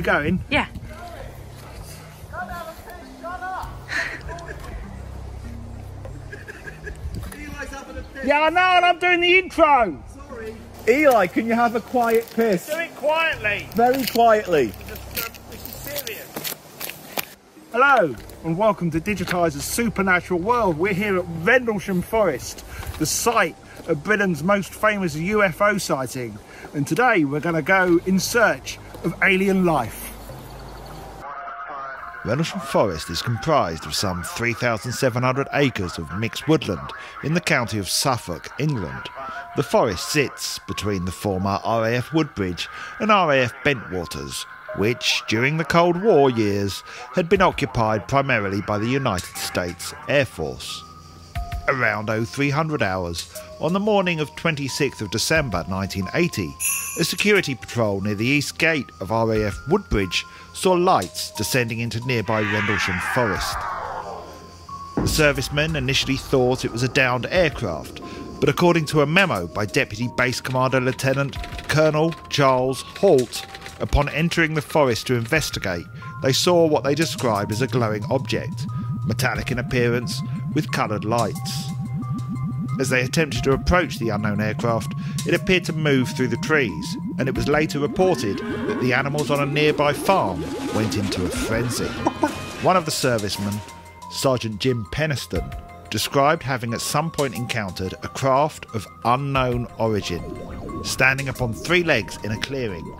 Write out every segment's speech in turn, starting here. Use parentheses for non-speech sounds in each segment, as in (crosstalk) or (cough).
like mouth. Are you going? Yeah. Yeah, I know, and I'm doing the intro. Eli, can you have a quiet piss? Do it quietly. Very quietly. This, um, this is serious. Hello, and welcome to Digitiser's Supernatural World. We're here at Rendlesham Forest, the site of Britain's most famous UFO sighting. And today we're going to go in search of alien life. Rendlesham Forest is comprised of some 3,700 acres of mixed woodland in the county of Suffolk, England. The forest sits between the former RAF Woodbridge and RAF Bentwaters, which, during the Cold War years, had been occupied primarily by the United States Air Force. Around 0300 hours, on the morning of 26th of December 1980, a security patrol near the east gate of RAF Woodbridge saw lights descending into nearby Rendlesham Forest. The servicemen initially thought it was a downed aircraft, but according to a memo by Deputy Base Commander Lieutenant Colonel Charles Halt, upon entering the forest to investigate, they saw what they described as a glowing object, metallic in appearance, with coloured lights. As they attempted to approach the unknown aircraft, it appeared to move through the trees, and it was later reported that the animals on a nearby farm went into a frenzy. One of the servicemen, Sergeant Jim Penniston, described having at some point encountered a craft of unknown origin, standing upon three legs in a clearing.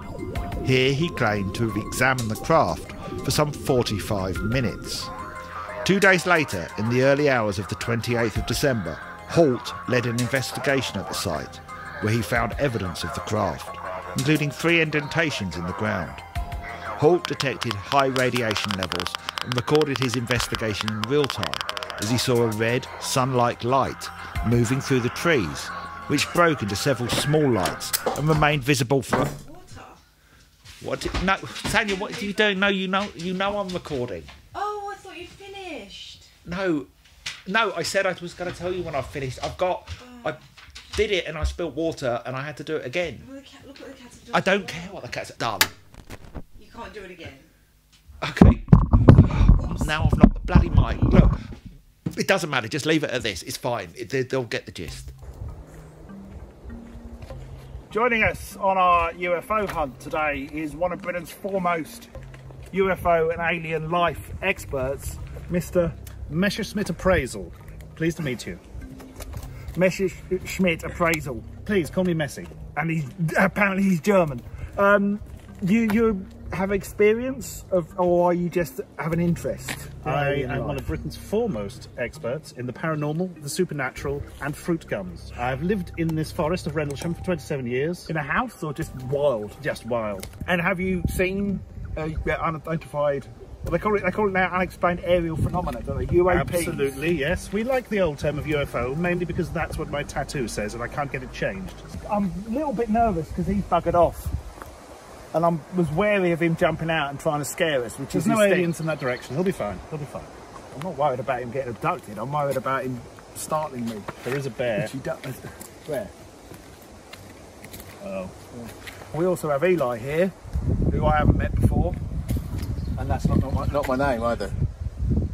Here he claimed to have examined the craft for some 45 minutes. Two days later, in the early hours of the 28th of December, Halt led an investigation at the site, where he found evidence of the craft, including three indentations in the ground. Halt detected high radiation levels and recorded his investigation in real time as he saw a red, sun-like light moving through the trees, which broke into several small lights and remained visible for. What? Did, no, Sanja, what are you doing? No, you know, you know, I'm recording. Oh, I thought you'd finished. No, no, I said I was going to tell you when I finished. I've got, I did it and I spilled water and I had to do it again. Well, the cat, look what the cats have done. I don't care what the cat's done. You can't do it again. Okay. Now I've knocked the bloody mic. Look, it doesn't matter. Just leave it at this. It's fine. It, they, they'll get the gist. Joining us on our UFO hunt today is one of Britain's foremost UFO and alien life experts, Mr. Messerschmitt Appraisal. Pleased to meet you. Messerschmitt Appraisal. Please call me Messi. And he's apparently he's German. Um, you you have experience of, or are you just have an interest? in I am life? one of Britain's foremost experts in the paranormal, the supernatural, and fruit gums. I've lived in this forest of Rendlesham for 27 years. in a house or just wild. Just wild. And have you seen uh, unidentified? Well, they call it they call it now unexplained aerial phenomena, don't they? UAP. Absolutely, yes. We like the old term of UFO, mainly because that's what my tattoo says and I can't get it changed. I'm a little bit nervous because he's buggered off, and I'm was wary of him jumping out and trying to scare us, which There's is no his thing. aliens in that direction. He'll be fine. He'll be fine. I'm not worried about him getting abducted. I'm worried about him startling me. There is a bear. Does. Uh, where? Oh. We also have Eli here, who I haven't met before. And that's not, not, my, not my name either.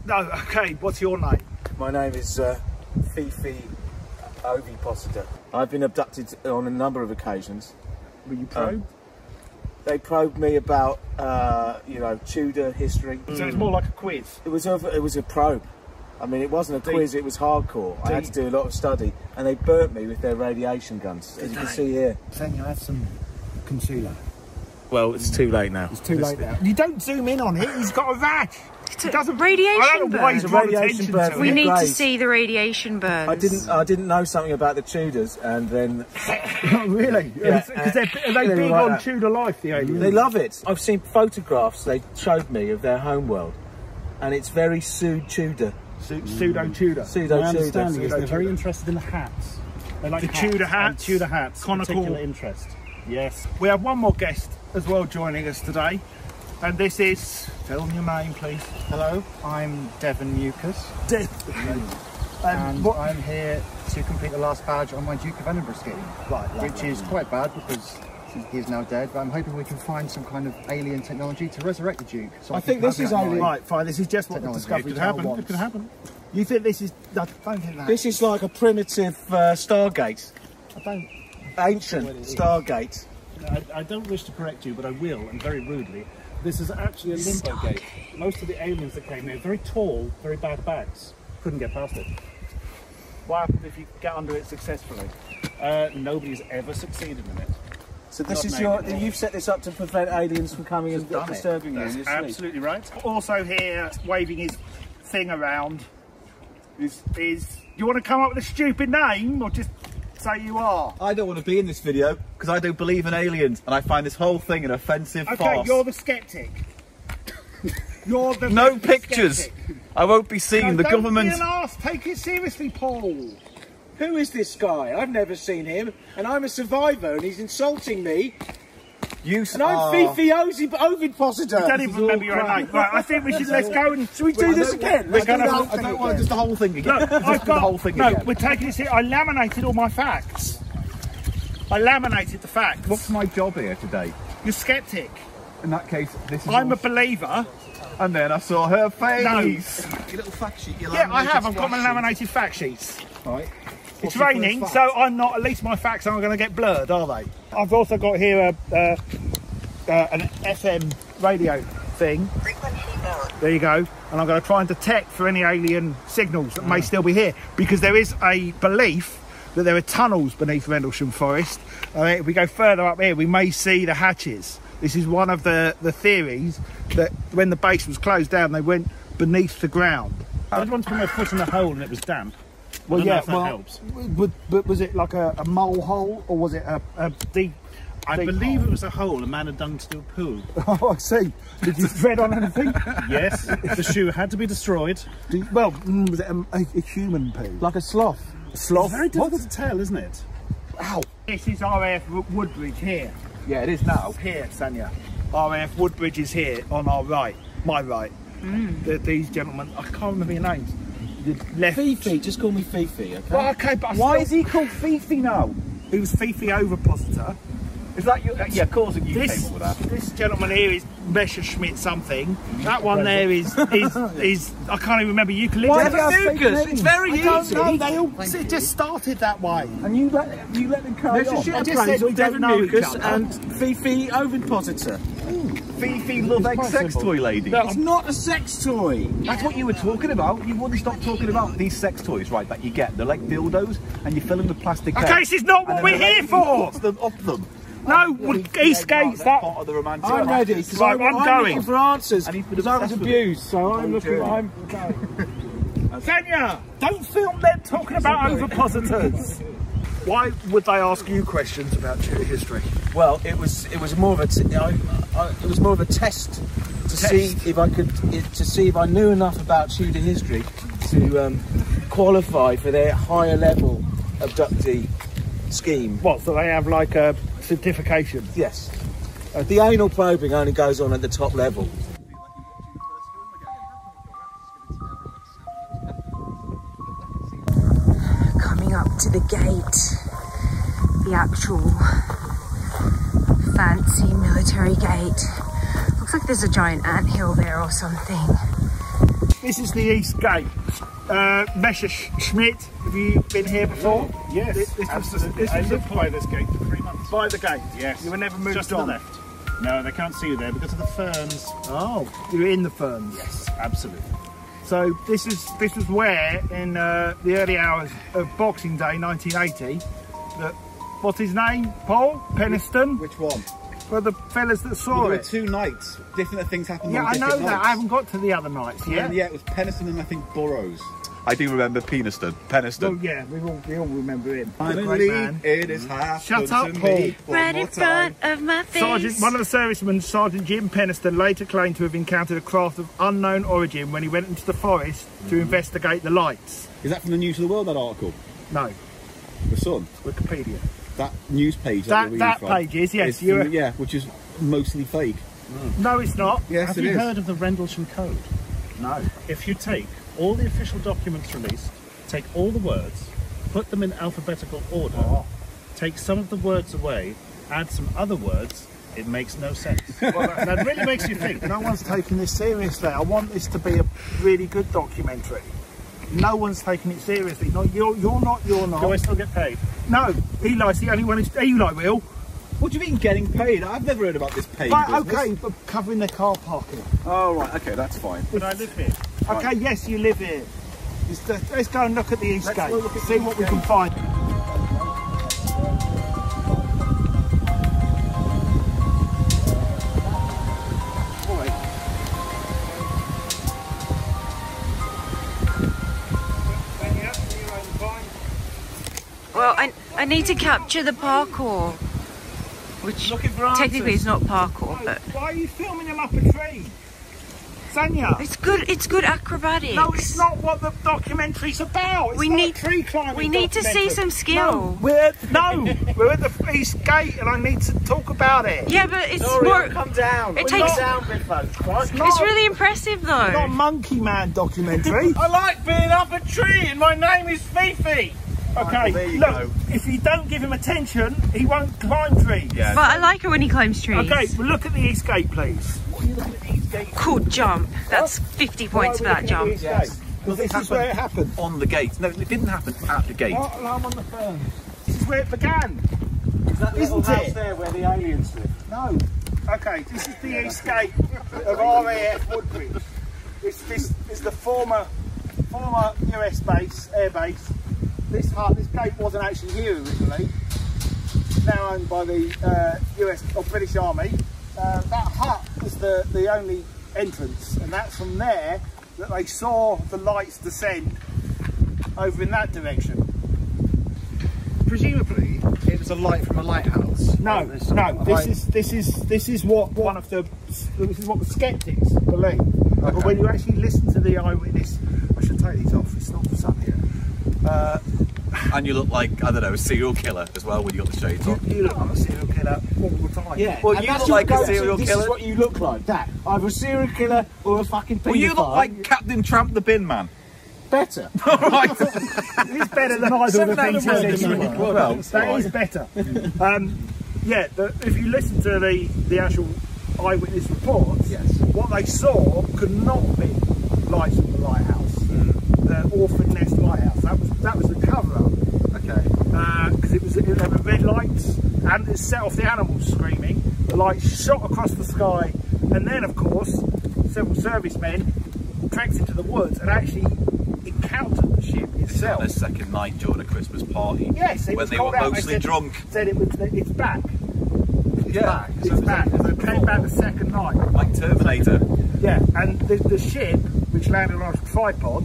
No, okay. What's your name? My name is uh, Fifi Ovipositor. I've been abducted on a number of occasions. Were you probed? They probed me about, uh, you know, Tudor history. so it's more like a quiz. It was a, it was a probe. I mean, it wasn't a Deep. quiz, it was hardcore. I had to do a lot of study, and they burnt me with their radiation guns, as you can see here. Saying you had some concealer. Well, it's too late now. It's too late now. You don't zoom in on it. He's got a rash. He doesn't. Radiation I don't know why he's burn. Radiation burn We need to see the radiation burns. I didn't, I didn't know something about the Tudors, and then (laughs) oh, really? (laughs) Yeah, Because they're, uh, are they they big like on that. Tudor life, the aliens? They love it. I've seen photographs they showed me of their homeworld, and it's very Sue Tudor. Pseudo Tudor. Mm. Pseudo My Tudor. understanding is they're very interested in the hats. They like The Tudor and hats, Tudor hats. conical- Particular interest. Yes. We have one more guest as well joining us today, and this is. Tell them your name, please. Hello, I'm Devon Mucus, (laughs) and and what? I'm here to complete the last badge on my Duke of Edinburgh scheme, Right, which is quite bad because He's, he's now dead, but I'm hoping we can find some kind of alien technology to resurrect the Duke. So I can think this is that alien. Right, fine. This is just what the Technology. Discovery It could Channel happen. It could happen. You think this is? I don't think that. This is like a primitive uh, Stargate, I don't. ancient Stargate. I, I don't wish to correct you, but I will, and very rudely. This is actually a limbo gate. Most of the aliens that came here, very tall, very bad bags, couldn't get past it. What happens if you get under it successfully? Uh, nobody's ever succeeded in it. So this Not is your. alien. You've set this up to prevent aliens from coming and disturbing you. That's your sleep. absolutely right. Also here, waving his thing around, is is. You want to come up with a stupid name or just say you are? I don't want to be in this video because I don't believe in aliens and I find this whole thing an offensive Okay, farce. you're the skeptic. (laughs) You're the No pictures. skeptic. I won't be seen. No, the don't government. Be an arse. Take it seriously, Paul. Who is this guy? I've never seen him, and I'm a survivor, and he's insulting me. You And I'm are- Fifi Ozi- Ovipositor. I don't even remember your own name. Right, I think we should let's go and. Should we do this again? We're Let's gonna- the whole I don't want again. just the whole thing again. Look, I've got the whole thing no. again. We're taking this here. I laminated all my facts. I laminated the facts. What's my job here today? You're skeptic. In that case, this is. I'm a believer. And then I saw her face. No. Your little fact sheet. Your Yeah, I have. I've got my laminated fact sheets. Right. It's raining, so I'm not. At least my facts aren't going to get blurred, are they? I've also got here a, uh, uh, an FM radio thing. There you go. And I'm going to try and detect for any alien signals that may still be here, because there is a belief that there are tunnels beneath Rendlesham Forest. Mean, if we go further up here, we may see the hatches. This is one of the, the theories that when the base was closed down, they went beneath the ground. I once put my foot in a hole and it was damp. Well, I don't know yeah, that well, helps. But, but was it like a, a mole hole or was it a, a deep? I deep believe hole? it was a hole a man had done to do a poo. (laughs) Oh, I see. Did you tread on anything? (laughs) Yes, the shoe had to be destroyed. You- well, mm, was it a, a, a human poo? Like a sloth. sloth? Very difficult to tell, isn't it? Ow! This is RAF Wo- Woodbridge here. Yeah, it is now. Here, Sanja. RAF Woodbridge is here on our right, my right. The, these gentlemen, I can't remember your names. Left. Fifi, just call me Fifi, okay? Well, okay, but I Why still- is he called Fifi now? He was Fifi Ovipositor. Is that you? Yeah, of course you This, came up with that. this gentleman here is Messerschmitt something. That one there is (laughs) is is I can't even remember eucalyptus. Why do you have fake Lucas, it's very I don't easy. know. They all it just started that way. And you let you let them carry on. your I just said we don't Devon know each Lucas other. and Fifi Ovipositor. Fifi love egg sex toy lady. No, It's not a sex toy. That's what you were talking about. You wouldn't stop talking about these sex toys, right? That you get. They're like dildos, and you fill them with plastic. Okay, this is not what we're here for. Puts them up them. No, well, East Gates. That part of the romantic. I'm ready. 'cause Right, I'm, I'm I'm going. looking for answers. And he's Because I was obsessed with it. abused, so I'm looking. I'm Kenya, don't film them talking about ovipositors. (laughs) Why would they ask you questions about Tudor history? Well, it was it was more of a t- I, I, it was more of a test to see if I could it, to see if I knew enough about Tudor history to um, qualify for their higher level abductee scheme. What? So they have like a certification. Yes, uh, the anal probing only goes on at the top level. Up to the gate. The actual fancy military gate. Looks like there's a giant anthill there or something. This is the East Gate. Uh, Messerschmitt, have you been here before? Yes, This, this absolutely. Was, I this was lived by this gate for three months. by the gate. Yes. You were never moved Just to on. the left. No, they can't see you there because of the ferns. Oh, you were in the ferns. Yes, absolutely. So this is this was where in uh, the early hours of Boxing Day 1980 that what's his name? Paul Penniston. Which one? Were the fellas that saw it. there were two nights. Different things happened Yeah, I know that. nights. I haven't got to the other nights Yeah, yet. yeah, it was Penniston and I think Burroughs. I do remember Penniston. Penniston. Oh yeah, we all we all remember him. Finally, He's a great man. believe it is happened Shut up, to Paul. me one Right in front time. of my face. Sergeant, one of the servicemen, Sergeant Jim Penniston, later claimed to have encountered a craft of unknown origin when he went into the forest to mm. investigate the lights. Is that from the News of the World, that article? No, The Sun? Wikipedia. That news page That- that, that from page is, yes, is from- yeah, which is mostly fake. No, it's not. Yes, Have it you is. heard of the Rendlesham Code? No. If you take all the official documents released, take all the words, put them in alphabetical order, Oh. take some of the words away, add some other words, it makes no sense. (laughs) Well, that- that really makes you think. No one's taking this seriously. I want this to be a really good documentary. No one's taking it seriously. Not you're. You're not. You're not. Do I still get paid? No, Eli's the only one who's. Eli will. What do you mean getting paid? I've never heard about this paid Right, business. okay, but covering their car parking. Oh, right, okay, that's fine. But I live here. Okay, yes, you live here. It's the- let's go and look at the East Let's Gate. look at see the what East we can find. Well, I, I need to capture the parkour. Which technically answers. is not parkour, but Why are you filming them up a tree? Sanja. it's good. It's good acrobatics. No, it's not what the documentary's about. It's We not need- a tree climbing. we need to see some skill. No, we're no, we're at the East Gate, and I need to talk about it. Yeah, but it's Sorry, more. come down. It Come takes- down, big folks. Right? It's not, It's really impressive though. not a. Monkey Man documentary. (laughs) I like being up a tree, and my name is Fifi. Okay, there look, go. if you don't give him attention, he won't climb trees. Yeah. But I like it when he climbs trees. Okay, well, look at the East Gate, please. Cool jump. That's 50 points for that we looking at jump. the East Gate? Because this is where it happened. On the gate. No, it didn't happen at the gate. Oh, alarm on the phone. This is where it began. Is that Isn't little house it? there where the aliens live? No. Okay, this is the East Gate of RAF Woodbridge. This, this is the former former US base, air base. This hut, this gate wasn't actually here originally. It's now owned by the uh, US or British Army. Uh, that hut was the, the only entrance, and that's from there that they saw the lights descend over in that direction. Presumably, it was a light from a lighthouse. No, no. This is this is this is what one of the this is what the skeptics believe. But when you actually listen to the eyewitness, I should take these off. It's not the sun here. Uh, And you look like, I don't know, a serial killer as well when you got the shades on. you look like a serial killer all the time. Yeah. Well, and you that's look like a serial This killer. is what you look like. That. Either a serial killer or a fucking Well, you look paedophile. like Captain Tramp the Bin Man. better. (laughs) right. (laughs) it's better than either of the Seven out things of you said. to me. Well, Well, that is better. (laughs) um, yeah, the, if you listen to the the actual eyewitness reports, Yes. what they saw could not be lights from the lighthouse, the Orford Ness Lighthouse. That was that was the cover up. Okay. Uh, because it was it had red lights and it set off the animals screaming. The lights shot across the sky, and then, of course, several servicemen trekked into the woods and actually encountered the ship On itself. their second night during a Christmas party. Yes, it When they were out. Mostly said- drunk. Said it was it's back. Yeah. back. It's back. It came back the second night. Like Terminator. Yeah, and the, the ship, which landed on a tripod,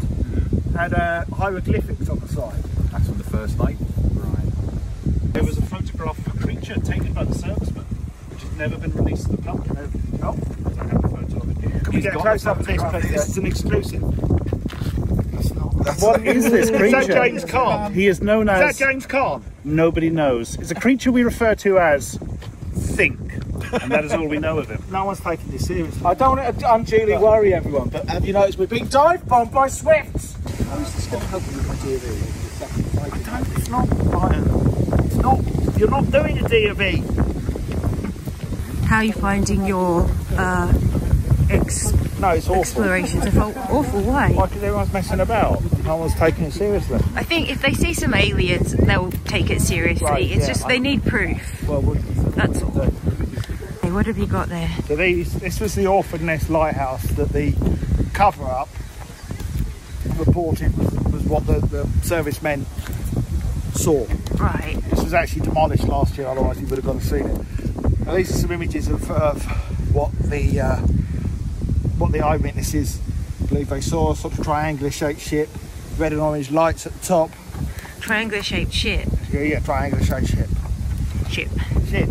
had uh, hieroglyphics on the side. That's on the first night. Right. There was a photograph of a creature taken by the serviceman, which has never been released to the public. Oh, I have a photo of it here. can we He's get a close up of this, photograph, please? This is an exclusive. What is this creature? (laughs) Is that James Caan? He is known as. Is that James Caan? Nobody knows. It's a creature we refer to as Think, and that is all we know of him. (laughs) No one's taking this seriously. I don't want to unduly worry everyone, but have you noticed we're being dive bombed by swifts? How is this going to help with my TV? I don't, it's not, like, it's not, you're not doing a DOV. How are you finding your uh, ex- No, it's awful. explorations? It's an awful way. Why? Because everyone's messing about. No one's taking it seriously. I think if they see some aliens, they'll take it seriously. Right, it's yeah, just I- they need proof. Well, what, That's all. Hey, what have you got there? so these, this was the Orford Ness Lighthouse that the cover-up reported was, was what the, the servicemen saw. Right. This was actually demolished last year, otherwise you would have gone and seen it. Now, these are some images of, of what the uh, what the eyewitnesses believe they saw. A sort of triangular shaped ship, red and orange lights at the top. Triangular shaped shit. Yeah, yeah, triangular shaped ship. Ship. Ship.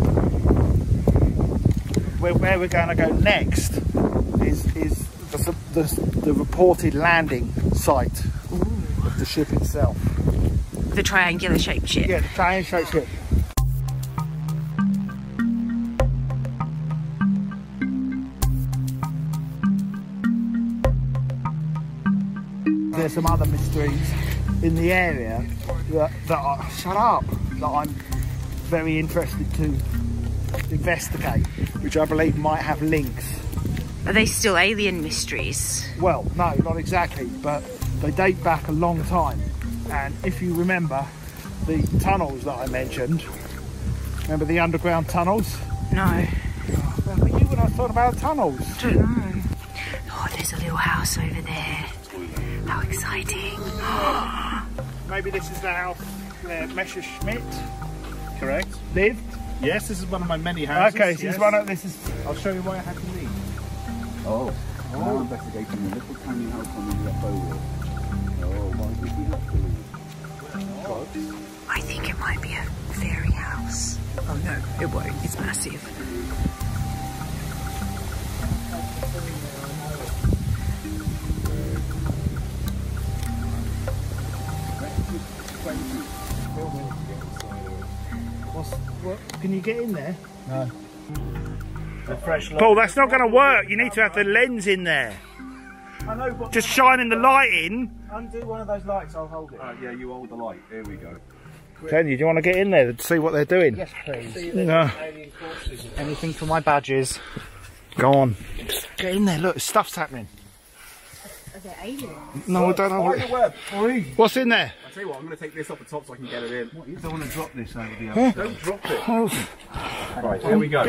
Where, where we're going to go next is is the, the, the reported landing site the ship itself. The triangular shaped ship. Yeah, the triangular shaped ship. There's some other mysteries in the area that, that are shut up that I'm very interested to investigate, which I believe might have links. Are they still alien mysteries? Well, no, not exactly, but they date back a long time. And if you remember the tunnels that I mentioned, remember the underground tunnels? No. Remember you when I was talking about tunnels? Don't know. Oh, there's a little house over there. How exciting. (gasps) Maybe this is the house where Messerschmitt Correct. lived. Yes, this is one of my many houses. Okay, so yes. this one, of, this is I'll show you why I had to leave. Oh, now investigating the little tiny house on the UFO wall. I think it might be a fairy house. Oh no, it won't. It's massive. What's, what, can you get in there? The fresh Paul, that's not going to work. You need to have the lens in there. I know, but Just shining the light in. undo one of those lights. I'll hold it. Uh, yeah, you hold the light. Here we go. Can you? Do you want to get in there to see what they're doing? Yes, please. No. Anything for my badges. Go on. Get in there. Look, stuff's happening. Are they aliens? No, I don't know. What, web. what's in there? I tell you what, I'm going to take this off the top so I can get it in. You don't want to drop this over the other. Don't drop it. Oh, Right, here we go.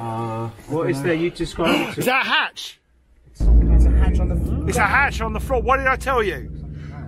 I'm scared. What is there? You describe it Is that a hatch? It's a hatch on the. It's a hatch on the floor. What did I tell you?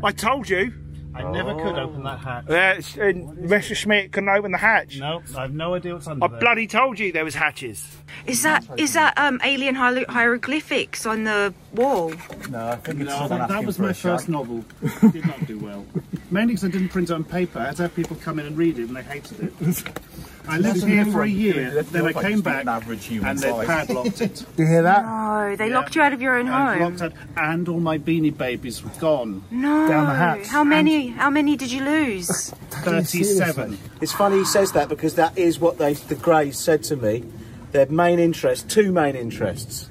I told you. I never could open that hatch. Uh, it's- uh, Messerschmitt couldn't open the hatch. No, I have no idea what's under I there. bloody told you there was hatches. Is that is that um alien hiero- hieroglyphics on the wall? No, I think No, someone that, that was my first shag. novel. Did not do well. Mainly because I didn't print it on paper. I had to have people come in and read it, and they hated it. (laughs) I lived here for a year, then I came back, An average human and they size. padlocked it. (laughs) You hear that? No, they Yeah. locked you out of your own and, home. locked out, and all my beanie babies were gone. No. Down the hatch. How many? How many did you lose? (laughs) 37. It's funny he says that because that is what they, the Greys said to me. Their main interest, two main interests: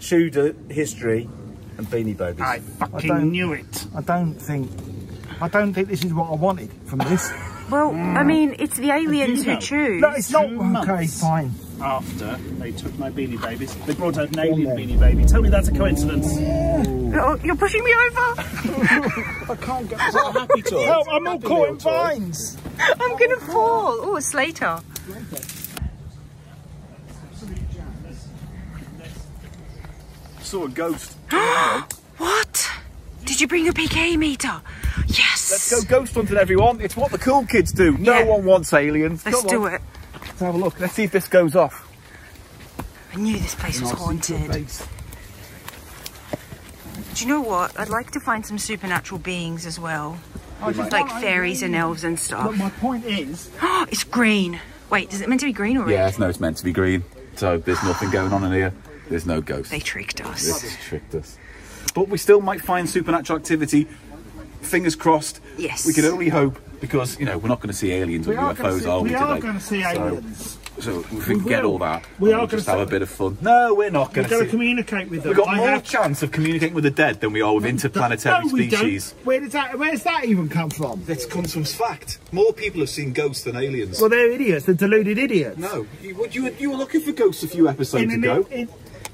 Tudor history and Beanie Babies. I fucking don't- knew it. I don't think. I don't think this is what I wanted from this. Well, I mm. mean, it's the aliens who choose. No, it's not. Two Okay, fine. After they took my beanie babies, they brought out an alien beanie baby. Tell me that's a coincidence. Oh, you're pushing me over. (laughs) I can't get. happy to. Help! I'm all caught in vines. (laughs) I'm gonna fall. Oh, it's Slater. saw a ghost. (gasps) What? Did you bring a PK meter? Yes. Let's go ghost hunting, everyone. It's what the cool kids do. No Yeah. one wants aliens. Let's Come do on. it. Let's have a look. Let's see if this goes off. I knew this place was haunted. Do you know what? I'd like to find some supernatural beings as well. Oh, like fairies and elves and stuff. But my point is, (gasps) it's green. Wait, is it meant to be green or red? Yeah, no, it's meant to be green. So there's nothing going on in here. There's no ghosts. They tricked us. This tricked us. But we still might find supernatural activity. Fingers crossed. Yes. We can only hope because you know we're not going to see aliens or we are going UFOs, see, are we, we are going to see aliens. So, if we can get all that, We are we'll gonna just have a bit of fun. No, we're not going We're going to to see. communicate with them. We've got I more have- chance of communicating with the dead than we are with interplanetary no, species. Don't. Where does that? Where's that even come from? That comes from fact. More people have seen ghosts than aliens. Well, they're idiots. They're deluded idiots. no, you, you, were- you were looking for ghosts a few episodes In an- ago. in-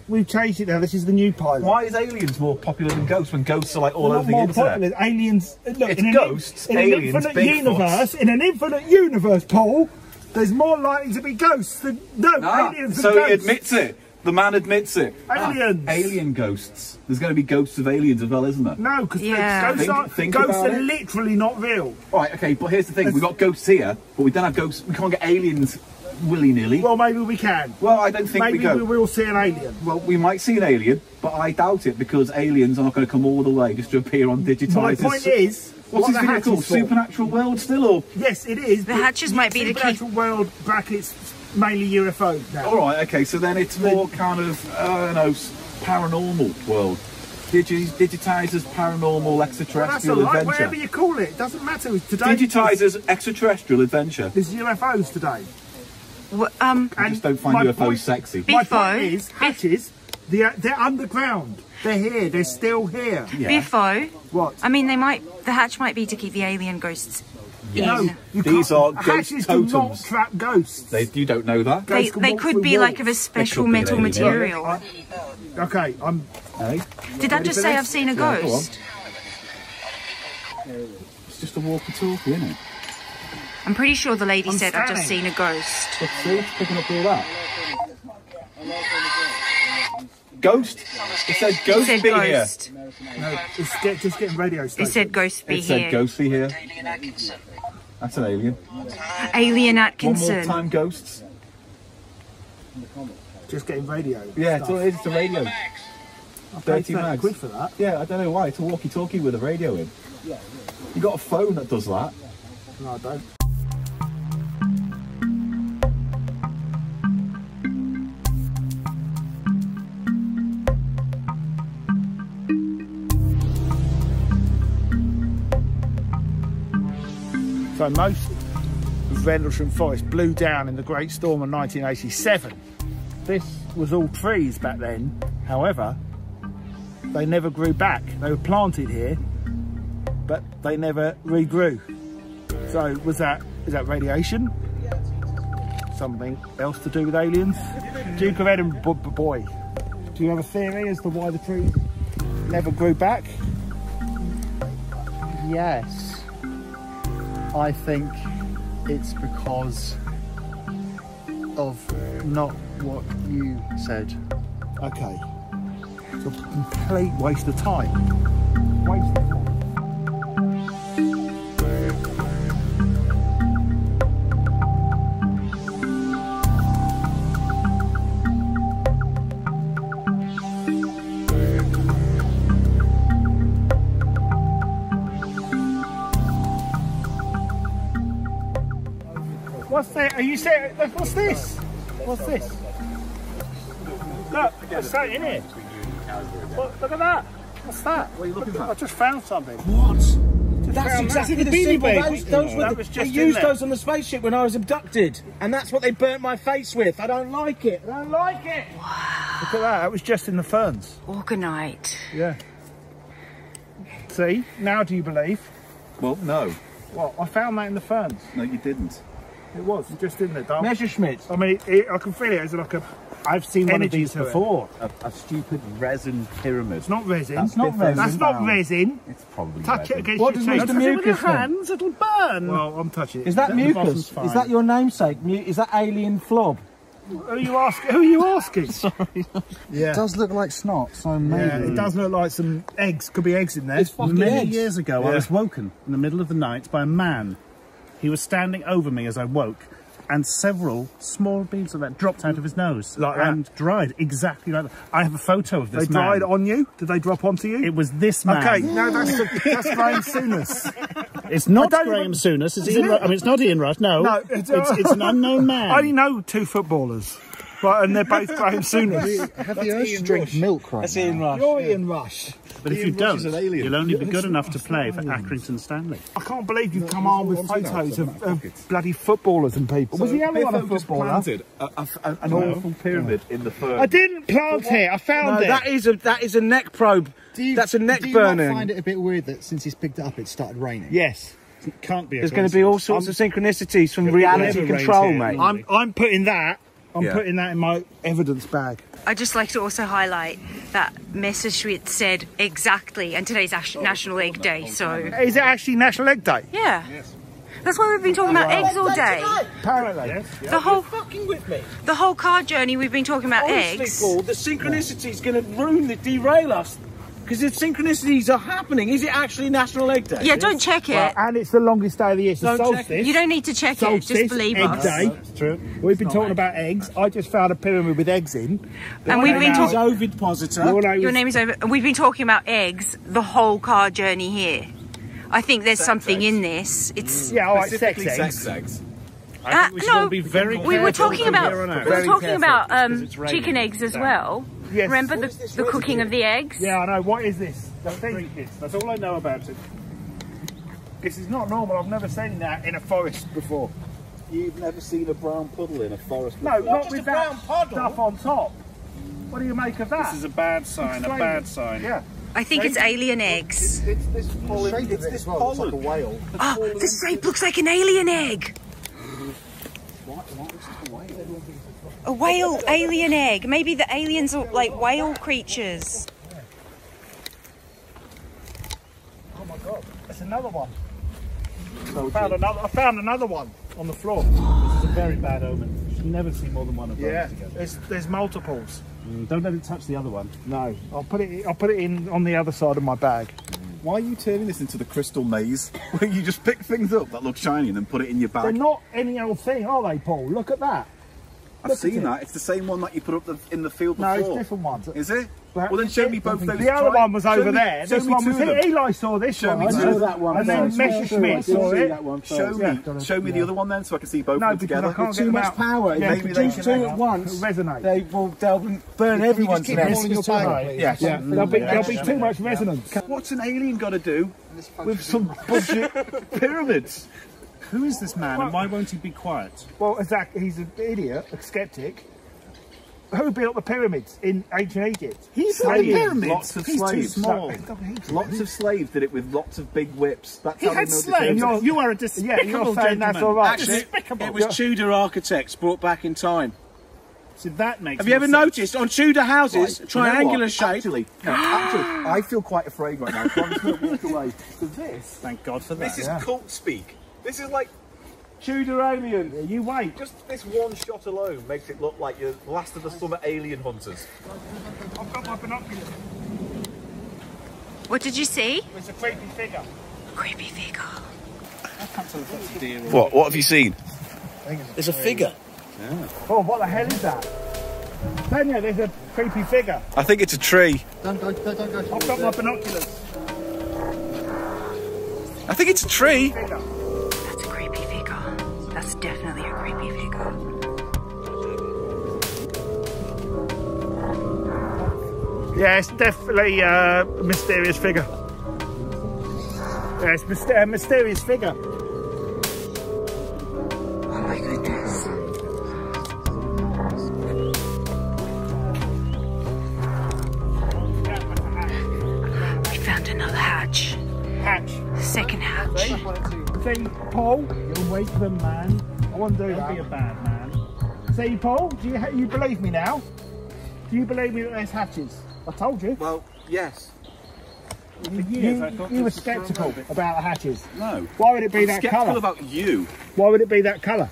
we've changed it now. This is the new pilot. Why is aliens more popular than ghosts when ghosts are like all Not over the more internet? popular. Aliens. Look, It's in an, ghosts, in aliens, an infinite universe. In an infinite universe, Paul. There's more likely to be ghosts than no Ah, aliens. than so he admits it. The man admits it. Aliens. Ah, alien ghosts. There's going to be ghosts of aliens as well, isn't there? No, because Yeah. ghosts, Think- are, think ghosts are literally not real. Right, okay, but here's the thing. We've got ghosts here, but we don't have ghosts. We can't get aliens willy-nilly. Well, maybe we can. Well, I don't think maybe we go. we will see an alien. Well, we might see an alien, but I doubt it because aliens are not going to come all the way just to appear on My Digitiser. point is, what's what this the video called? for. Supernatural world still, or Yes, it is. The hatches might be the keep- supernatural world brackets mainly UFOs now. all right? Okay, so then it's more kind of uh, I don't know paranormal world. Digi- Digitiser's, paranormal, extraterrestrial all right. adventure. Whatever you call it, it doesn't matter. Today, Digitiser's, extraterrestrial adventure. There's UFOs today. Wh- Um, I just don't find my UFOs point- sexy. My Biffo. point is, hatches, they're, they're underground. They're here. They're still here. Yeah. Biffo. What? I mean, they might. The hatch might be to keep the alien ghosts in. you These are ghost hatches do not totems. trap ghosts. They, you don't know that? They, they could through be like of a special metal an alien. material. Okay, I'm. Hey? Did that just say this? I've seen a go on. ghost? It's just a walkie-talkie, isn't it? I'm pretty sure the lady I'm said I've just seen a ghost. Let's see, it's picking up all that. Ghost? It said It ghost said be here. No, it's get, just getting radio It said ghost be It said here. ghost be here. That's an alien. Alien One more time, ghosts. Just getting radio. Yeah, it's, stuff. all, it's a radio. I paid 30 30 mags. quid for that. Yeah, I don't know why. It's a walkie-talkie with a radio in. You got a phone that does that. No, I don't. So most of Rendlesham Forest blew down in the Great Storm of 1987. This was all trees back then. However, they never grew back. They were planted here, but they never regrew. So was that is that radiation? Something else to do with aliens? Duke of Edinburgh boy. Do you have a theory as to why the trees never grew back? Yes. I think it's because of not what you said. Okay. It's a complete waste of time. Waste of time. Are you saying? What's this? What's this? Look, there's something in here. What, look at that. What's that? What are you looking for? I just found something. What? That's exactly that. the Beanie symbol. Baby. Those, those were That the, they used those on the spaceship when I was abducted, and that's what they burnt my face with. I don't like it. I don't like it. Wow. Look at that. That was just in the ferns. Orgonite. Yeah. See? Now do you believe? Well, no. Well, I found that in the ferns. No, you didn't. It was just in the dark. Messerschmitt. I mean, it, I can feel it as like a. I've seen one of these before. A, a stupid resin pyramid. It's not resin. That's It's not different. That's not resin. It's probably Touch it resin. against What your does. Mr. Touch it with your hands. It'll burn. Well, I'm touching it. Is that The mucus? Is that your namesake? Mu- Is that alien flob? Who are you asking? Who are you asking? (laughs) Sorry. yeah. It does look like snot, so maybe. yeah, it does look like some eggs. Could be eggs in there. It's fucking Many eggs. years ago, Yeah. I was woken in the middle of the night by a man. He was standing over me as I woke, and several small beads of that dropped out of his nose Like that? and dried exactly like that. I have a photo of They this dried on you? Did they drop onto you? It was this man. okay, no, that's that's Graham Souness. It's not Graham Souness. It's Ian. it? I mean, it's not Ian Rush. No, No, it's, it's- it's, an uh, unknown (laughs) man. I only know two footballers, right, and they're both Graham Souness. Have the urge to drink milk right That's now. Ian Rush. You're Ian Rush. but if you Rush don't, alien. you'll only be good enough to play for Accrington Stanley. I can't believe you've come on with photos of, of bloody footballers and people. was the other one a Biffo just footballer? planted a, a, a, an awful pyramid in the fern. I didn't plant it. I found No, it. that is a that is a neck probe. Do you, That's a neck do you burning. not find it a bit weird that since he's picked it up, it started raining? yes. It can't be. A There's going to be all coincidence. sorts of synchronicities from reality control, here. mate. I'm I'm putting that. I'm Yeah. putting that in my evidence bag. I'd just like to also highlight that Messerschmitt said exactly, and today's Ash- oh, National oh, Egg oh, Day, so Is it actually National Egg Day? yeah. That's why we've been talking about eggs all day. Apparently. The whole fucking with me. the whole car journey we've been talking about Honestly, eggs. Paul, the synchronicity is going to ruin the derail us because the synchronicities are happening. Is it actually National Egg Day? Yeah, don't check it. And it's the longest day of the year. It's the Don't check solstice. You don't need to check it. Just believe us. egg us. day. true. We've been talking about eggs. I just found a pyramid with eggs in. And we've been Now- He's talking. Ovipositor. Your name Your is- name is over. We've been talking about eggs the whole car journey here. I think there's something in this. It's Yeah, all right, sex Specifically eggs. sex eggs. I Uh, think we no, be very we were talking about we were talking careful, about um, chicken eggs as Damn. well. Yes. Remember the, the cooking of the eggs? Yeah, I know. What is this? The thing? Drink this. That's all I know about it. This is not normal. I've never seen that in a forest before. You've never seen a brown puddle in a forest No, not just with a that brown puddle. stuff on top. What do you make of that? This is a bad sign. A bad it. sign. Yeah. I think it's alien eggs. It's this pollen. shape of It's it this as well, pollen. it's like a whale. Oh, the oh, shape looks like an alien egg. what? What looks like A whale alien egg. Maybe the aliens are like whale creatures. Oh my god, that's another one. I found another. I found another one on the floor. This is a very bad omen. You should never see more than one of those Yeah, together. there's there's multiples. Mm, Don't let it touch the other one. No, I'll put it. I'll put it in on the other side of my bag. Why are you turning this into the crystal maze (laughs) where you just pick things up that look shiny and then put it in your bag? They're not any old thing, are they, Paul? Look at that. I've look seen it. that. It's the same one that you put up the, in the field before. No, before. it's different ones. Is it? Well, Well, then show me both those. The other one was over me- there. show This me one was of them. here. Eli saw this Show one. me two of them. and then Messerschmitt saw it. Show me, show me the other one then, so I can see both No, of them because I together. can't Too much out. power. Yeah, maybe produce they two at once. Resonate. They will they'll burn Can you everyone's just keep nest. it your bag. Yes. Yeah, there'll be, there'll be too much resonance. What's an alien got to do with some bullshit (laughs) pyramids? Who is this man and why won't he be quiet? Well, exactly. He's an idiot, a skeptic. Who built the pyramids in ancient Egypt? He built the pyramids. Lots of He's too slaves. small. Lots of slaves did it with lots of big whips. That's He how they had built the slaves. You are a despicable Yeah, you're saying that's gentleman. all right. Actually, Despicable. it was Tudor architects brought back in time. So that makes Have you ever sense. noticed on Tudor houses, Right, you know triangular shape? Actually, no, actually, I feel quite afraid right now. So I'm just going to walk away. So this, Thank God for that. this is cult speak. This is like Tudor alien. Yeah, you wait. just this one shot alone makes it look like you're last of the summer alien hunters. I've got my binoculars. What did you see? It's a creepy figure. Creepy figure. What? What have you seen? There's a figure. Oh, what the hell is that? Daniel, there's a creepy figure. I think it's a tree. Don't go, don't, don't go. I've got my binoculars. I think it's a tree. That's definitely a creepy figure. Yeah, it's definitely a mysterious figure. Yeah, it's a mysterious figure. You're a wakeman man. I won't do Don't be a bad man. See, Paul, do you, you believe me now? Do you believe me that there's hatches? I told you. Well, yes. For years, You, I thought you were this was for a sceptical about the hatches. No. Why would it be I'm that skeptical colour? about you, Why would it be that colour?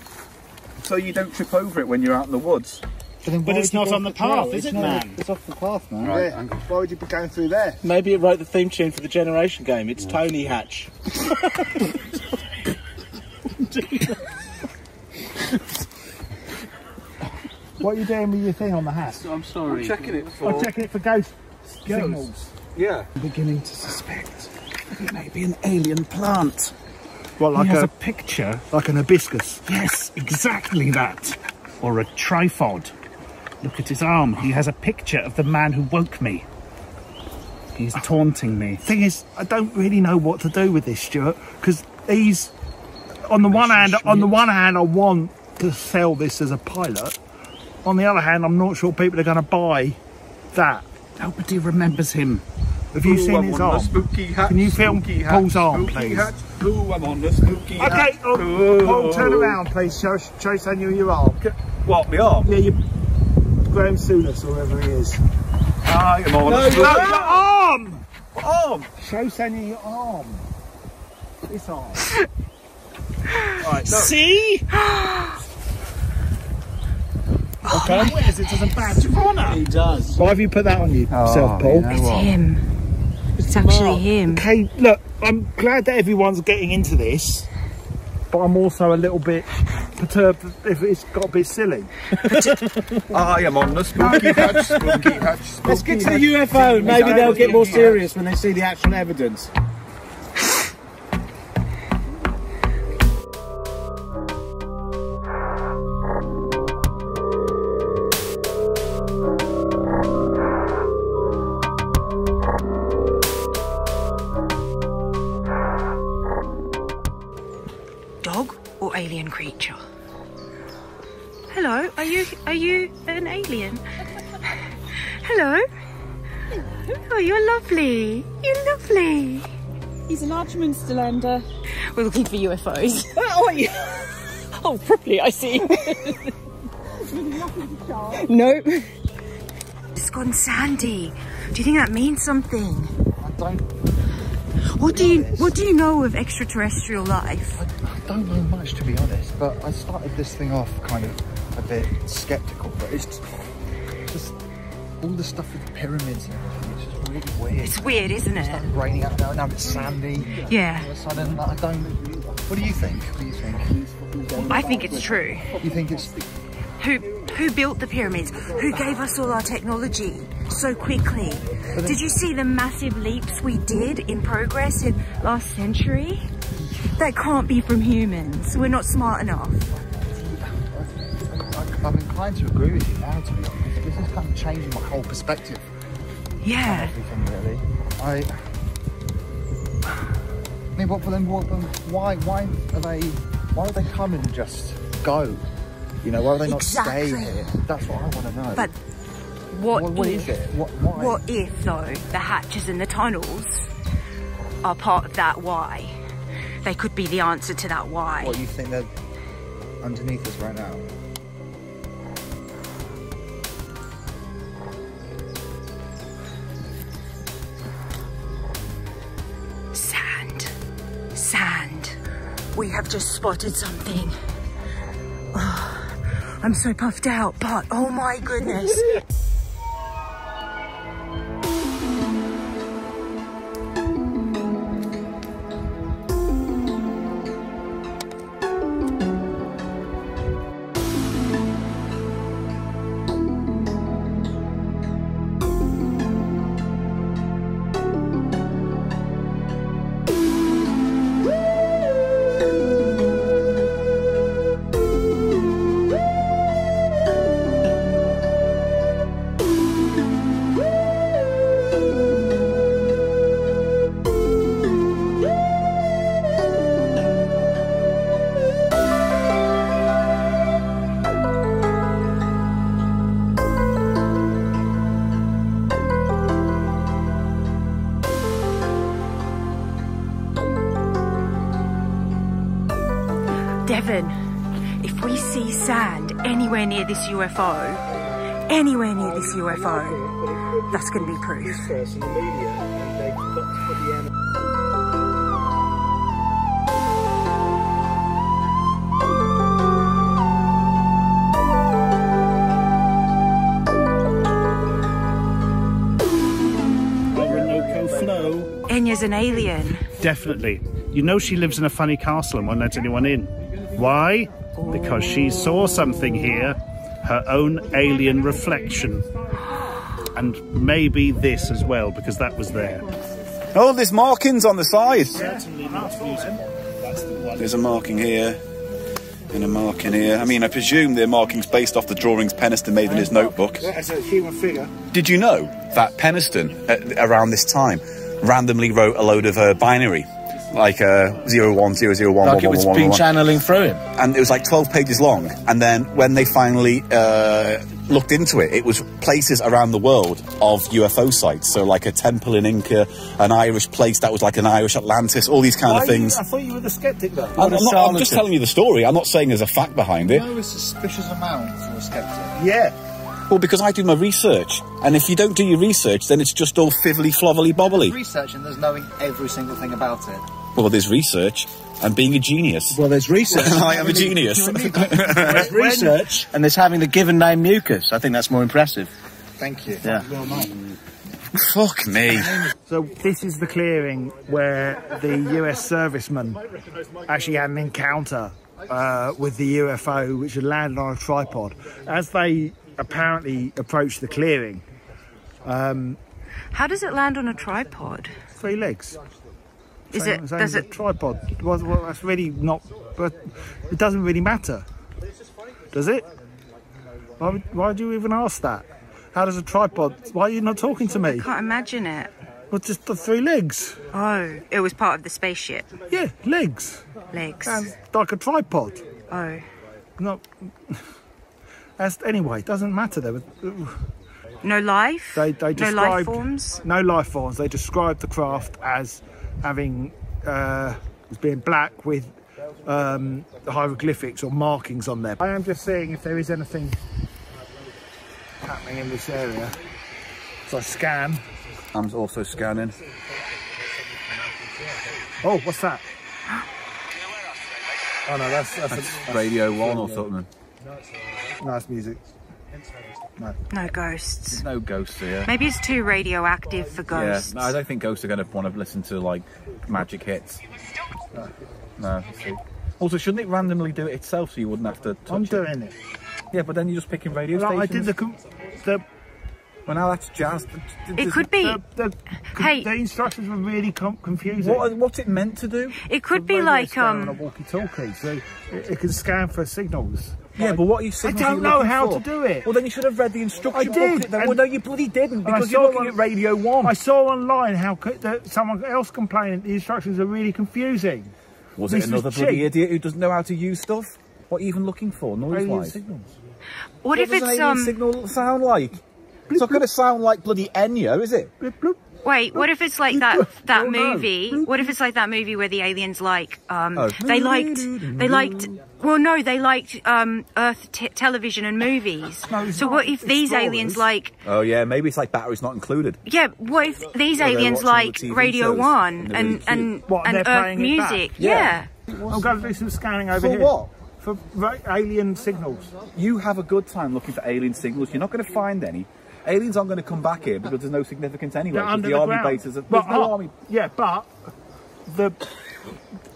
so you don't trip over it when you're out in the woods. But it's not on the path, is it, man? It's off the path, man. Right, Yeah. Why would you be going through there? Maybe it wrote the theme tune for the Generation game. It's Tony Hatch. (laughs) (laughs) What are you doing with your thing on the hat? I'm sorry. Checking it I'm for. checking it for ghost signals. Yeah. beginning to suspect it may be an alien plant. Well, like he has a, a picture. like an hibiscus. Yes, exactly that. Or a trifod. Look at his arm. He has a picture of the man who woke me. He's ah. taunting me. Thing is, I don't really know what to do with this, Stuart, because he's on the one hand, on the one hand, I want to sell this as a pilot. On the other hand, I'm not sure people are going to buy that. Nobody remembers him. Have you Ooh, seen I'm his arm? spooky hat. Can you film hat, Paul's arm, please? Hat. Ooh, I'm on the spooky hat. Okay, oh, Paul, turn around, please. Show, show Daniel your arm. What, my arm? Yeah, you. Graham Souness, or whoever he is. I am on the No, spooky your arm! arm. Show Daniel your arm. This arm. (laughs) See? (gasps) Okay. Wears it as a badge of honour. He does. Why have you put that on yourself, oh, Paul? It's him. It's actually him. Okay, look, I'm glad that everyone's getting into this, but I'm also a little bit perturbed if it's got a bit silly. (laughs) Ah, I am on the (laughs) spooky hat. Spooky hat. Spooky Let's get to the UFO. Maybe they'll get more serious when they see the actual evidence. Alien? Hello? Oh, you're lovely. You're lovely. He's an Archminsterlander. We're looking for UFOs. (laughs) Oh, yeah. oh, properly, I see. (laughs) no. It's gone sandy. Do you think that means something? I don't, What do you What do you know of extraterrestrial life? I don't know much to be honest, but I started this thing off kind of a bit skeptical, but it's all the stuff with the pyramids and everything, it's just really weird. It's weird, isn't It's it? started raining out now, now it's sandy. Yeah. All of a sudden, I don't, what do you think? What do you think? I think it's true. You think it's, Who Who built the pyramids? Who gave us all our technology so quickly? Did you see the massive leaps we did in progress in last century? That can't be from humans. We're not smart enough. I'm inclined to agree with you now, to be honest. This is kind of changing my whole perspective Yeah. everything really. I. I mean, what? But then, what? Then why? Why are they? Why would they come and just go? You know, why would they not Exactly. stay here? That's what I want to know. But what, what, what if? is it? What? What if though the hatches and the tunnels are part of that why? They could be the answer to that why. What you think they're underneath us right now? We have just spotted something. Oh, I'm so puffed out, but oh my goodness. Anywhere near this UFO, anywhere near this UFO, that's going to be proof. Enya's an alien. Definitely. You know she lives in a funny castle and won't let anyone in. Why? Because she saw something here, her own alien reflection. And maybe this as well, because that was there. Oh, there's markings on the side. Certainly not using. That's the one. There's a marking here and a marking here. I mean, I presume they're markings based off the drawings Penniston made in his notebook. As a human figure. Did you know that Penniston, at, around this time, randomly wrote a load of uh, binary, like uh, 0100111111, like it was been channeling through him. and it was like 12 pages long. And then when they finally uh, looked into it, it was places around the world of UFO sites. So like a temple in Inca, an Irish place that was like an Irish Atlantis, all these kind Why of you- things. I thought you were the skeptic though. I'm, I'm not, I'm just telling you the story. I'm not saying there's a fact behind it. No, a suspicious amount for a skeptic. Yeah. Well, because I do my research, and if you don't do your research, then it's just all fiddly, flovelly, bobbly. Research and there's knowing every single thing about it. Well, there's research and being a genius. Well, there's research. And (laughs) I am a genius. (laughs) (laughs) there's research, and there's having the given name mucus. I think that's more impressive. Thank you. Yeah. Fuck me. So this is the clearing where the US serviceman actually had an encounter uh, with the UFO, which had landed on a tripod. As they apparently approached the clearing, Um, How does it land on a tripod? three legs. Is Same- it? same Does it? tripod? Well, well, that's really not. But it doesn't really matter, does it? Why, why do you even ask that? How does a tripod? Why are you not talking to me? I can't imagine it. Well, just the three legs. Oh, it was part of the spaceship. Yeah, legs. Legs. Sounds like a tripod. Oh, Not. As anyway, it doesn't matter though. No life. They they no life forms. no life forms. They described the craft as having uh, as being black with um, hieroglyphics or markings on them. I am just seeing if there is anything happening in this area. So I scan. I'm also scanning. Oh, what's that? Oh no, that's that's, That's Radio 1 or something. A, nice music. No ghosts. There's no ghosts here. Maybe it's too radioactive for ghosts. Yeah, no, I don't think ghosts are going to want to listen to like magic hits. No. see. Also, shouldn't it randomly do it itself so you wouldn't have to touch I'm doing it. Yeah, but then you're just picking radio Well, I stations. did the the Well, now that's jazz. It could be. the, the, Hey. the instructions were really com- confusing. What, what's it meant to do? It could be like scan on a um. walkie-talkie, so it, it can scan for signals. Yeah, but what are you I signals don't know how for? to do it. Well, then you should have read the instruction I did, booklet. Then. Well, no, you bloody didn't because you're looking one- at Radio 1. I saw online how co- that someone else complained the instructions are really confusing. Was This it is another bloody cheap. idiot who doesn't know how to use stuff? What are you even looking for, Alien noise-wise? signals. What if does it's alien um? signal sound like? It's not going to sound like bloody Enya, is it? Bloop, bloop. Wait, what if it's like that (laughs) that movie? What if it's like that movie where the aliens like um Oh. they liked they liked (laughs) well no they liked um Earth t- television and movies. No, so what if these Explorers. aliens like Oh yeah, maybe it's like batteries not included. yeah? What if these they're aliens watching all the like Radio One and and and What, and and Earth playing it back? music? Yeah. Yeah. I'm going to do some scanning over For here. what? For alien signals. You have a good time looking for alien signals. You're not going to find any. Aliens aren't going to come back here because there's no significance anyway. They're under the, the, army ground. bases. Are, But, there's no oh, army. Yeah, but the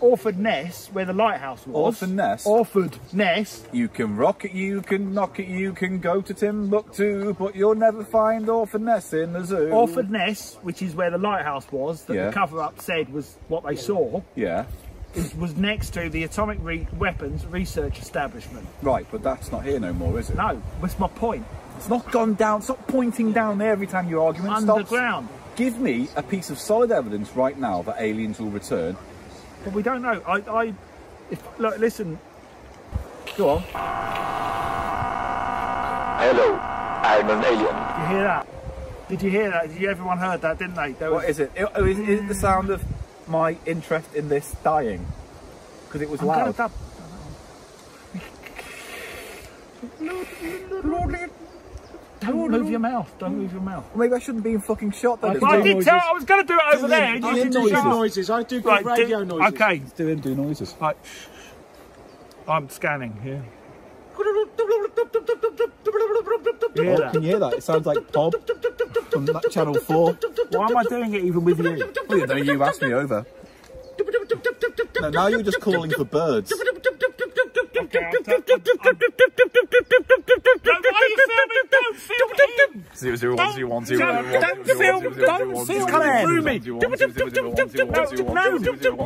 Orford Ness, where the lighthouse was. Orford Ness. Orford Ness. You can rock it, you can knock it, you can go to Timbuktu, but you'll never find Orphan Nest in the zoo. Orford Ness, which is where the lighthouse was, that Yeah. the cover-up said was what they saw, Yeah. is, was next to the Atomic re- Weapons Research Establishment. Right, but that's not here no more, is it? No, that's my point. It's not gone down. Stop pointing down there every time your argument stops. Underground. Give me a piece of solid evidence right now that aliens will return. But we don't know. I, I if, look, listen. Go on. Hello, I'm an alien. Did you hear that? Did you hear that? Did you, everyone heard that, didn't they? There What was, is it? Oh, Is, is it the sound of my interest in this dying? Because it was I'm gonna loud. dub- Don't mm-hmm. move your mouth. Don't move your mouth. Maybe I shouldn't be in fucking shot then. I did tell. I was going to do it over there. and I you did didn't do shut up. noises. I do good Right, radio do- noises. Okay. do him do noises. Right. I'm scanning here. You hear that? Can you hear that? It sounds like Bob from that Channel 4. Why am I doing it even with you? Well, you know, you asked me over. No, now you're just calling for birds. Okay, Zero, zero, one, zero, one, zero, one, Don't film! Don't film! Come on! Roomy! No!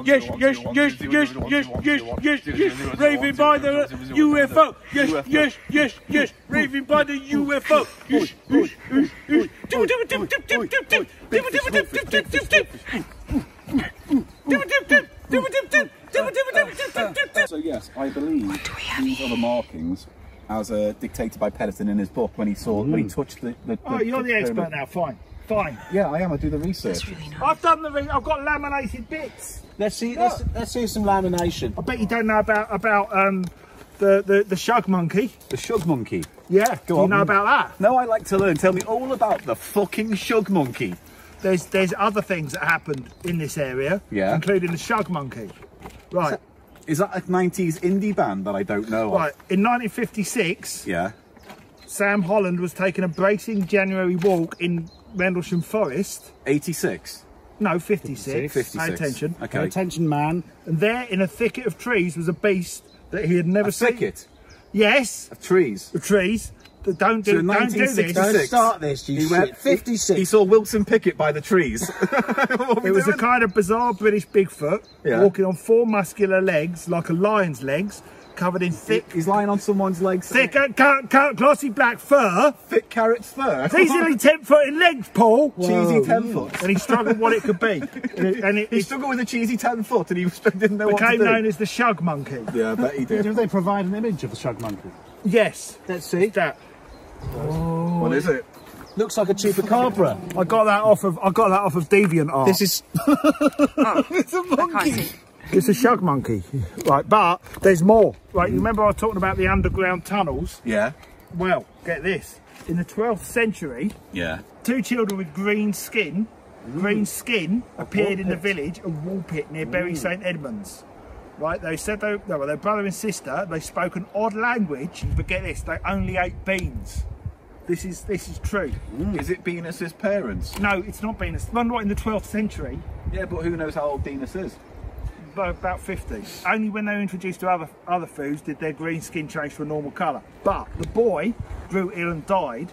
Yes, yes, yes, yes, yes, yes, yes, yes! Raving by the UFO! Yes, yes, yes, yes! Raving by the UFO! Yes, yes, yes, yes! Do, do, do, do, do, do, do! Do, do, do, do, do, do, do! Do, do, do, do, do, do! So yes, I believe these are the markings as uh, dictated by Pedersen in his book when he saw when he touched the. the, Oh, you're the pyramid. expert now. Fine, fine. Yeah, I am. I do the research. Really nice. I've done the. I've got laminated bits. Let's see. Let's, let's see some lamination. I bet you don't know about about um the the the shug monkey. The shug monkey. Yeah, Go do you on. know about that? No, I like to learn. Tell me all about the fucking shug monkey. There's there's other things that happened in this area, Yeah. including the shug monkey. Right, Is that a 90s indie band that I don't know? of? right. In 1956, Yeah. Sam Holland was taking a bracing January walk in Rendlesham Forest. 86. No, 56. 56. Pay attention. Okay. Pay attention, man. And there, in a thicket of trees, was a beast that he had never A seen. thicket Yes, of trees. the trees. That don't So do, in don't do this. Don't start this, you He shit. went- 56. He saw Wilson Pickett by the trees. (laughs) It was a kind of bizarre British Bigfoot Yeah. walking on four muscular legs, like a lion's legs, covered in thick, He's lying on someone's legs. thick, uh, ca- ca- glossy black fur. thick carrots fur. He's only (laughs) ten foot in length, Paul. cheesy 10 foot. And he struggled what it could be, (laughs) and it, and it, He struggled with a cheesy 10 foot and he didn't know what to became known as the shug monkey. Yeah, I bet he Do did. they provide an image of the shug monkey? Yes, Let's see. that. Oh. What is it? Looks like a chupacabra. I got that off of I got that off of DeviantArt. This is (laughs) it's a monkey. It's a shug monkey, right? But there's more. Right, you mm. remember I was talking about the underground tunnels? Yeah. Well, get this. In the 12th century, Yeah. two children with green skin, green skin, appeared in the village of Woolpit near Bury St Edmunds. Right, they said they, they were their brother and sister. They spoke an odd language, but get this, they only ate beans. This is this is true. Mm. Is it Venus's parents? No, it's not Venus. Not in the 12th century. Yeah, but who knows how old Venus is? About 50. Only when they were introduced to other other foods did their green skin change to a normal colour. But the boy grew ill and died,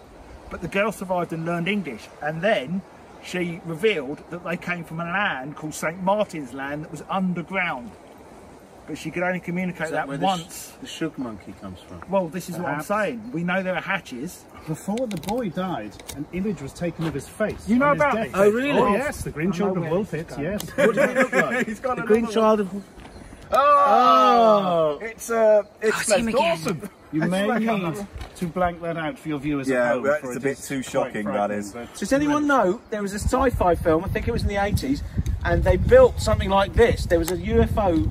but the girl survived and learned English. And then she revealed that they came from a land called St Martin's Land that was underground. But she could only communicate that, once. the sugar monkey comes from? well, this is what I'm saying. We know there are hatches. Before the boy died, an image was taken of his face. You know about death this? Oh, really? Oh, yes, the Green Child of where Woolpit, this is yes. (laughs) What does it look like? He's got the green child of. Oh, it's uh, it's Oh, it's him again. awesome. You may like need to blank that out for your viewers Yeah, at home. well, it's a bit is too shocking, that frightening, is. but- Does anyone know there was a sci-fi film? I think it was in the 80s, and they built something like this. There was a UFO,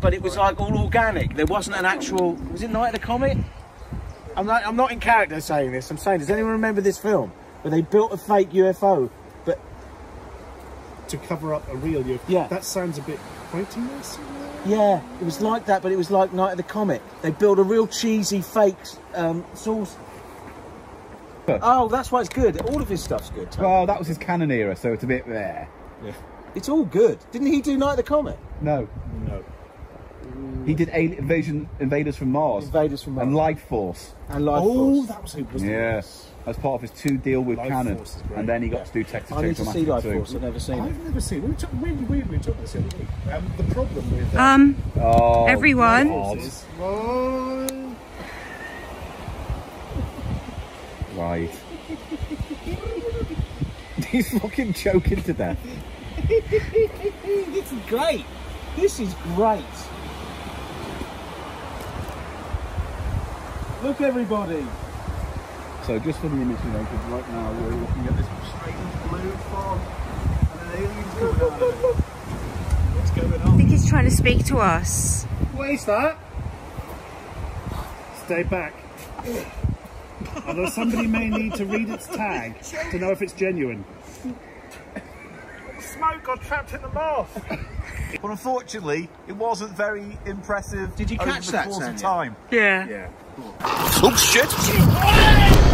but it was like all organic. There wasn't an actual. Was it Night of the Comet? I'm not. I'm not in character saying this. I'm saying, does anyone remember this film where they built a fake UFO? But to cover up a real UFO. Yeah. That sounds a bit pointiness. yeah, it was like that. But it was like Night of the Comet. They built a real cheesy fake um, source. Oh, that's why it's good. All of his stuff's good. Tony. Well, that was his Cannon era, so it's a bit there. It's all good. Didn't he do Night of the Comet? No. No. He did Alien Invasion, Invaders from Mars. Invaders from Mars. And Life Force. And Life Oh, Force. that was it, wasn't Yeah. it? As part of his two deal with Life Cannon. Force is great. And then he got to do Texas I need to Chainsaw see Life Massacre Force. I've never seen it. I've never seen it. We took, really weird we took this the other week. Um, the problem with uh, Um, Oh, everyone. Right. (laughs) He's fucking choking to death. (laughs) This is great. This is great. Look, everybody. So just for the image, you know, because right now we're looking at this strange blue fog and an alien's coming out of it. what's going on? I think he's trying to speak to us. What is that? Stay back. Although somebody may need to read its tag to know if it's genuine. Smoke got trapped in the mouth. But unfortunately, it wasn't very impressive. Did you over catch the that, course of time? Yeah. Yeah. Oh shit!